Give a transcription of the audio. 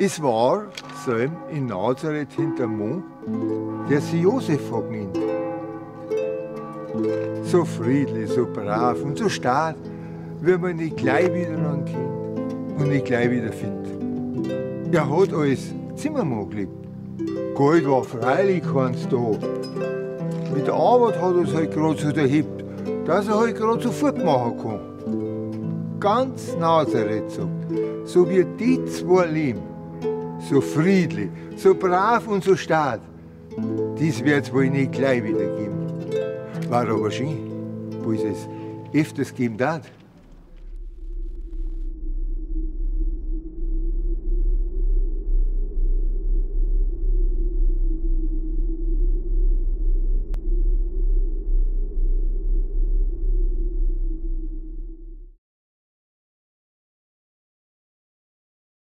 Es war so in Nazareth hinter Mond, der sie Josef genannt. So friedlich, so brav und so stark, wie man nicht gleich wieder ankennt und nicht gleich wieder findet. Er hat als Zimmermann gelebt. Geld war freilich keins da. Mit der Arbeit hat er es halt gerade so erhebt, dass er halt gerade sofort machen kann. Ganz Nazareth sagt, so wie die zwei leben, so friedlich, so brav und so stark, wird es wohl nicht gleich wieder geben. War aber schön, wo es es öfters geben darf.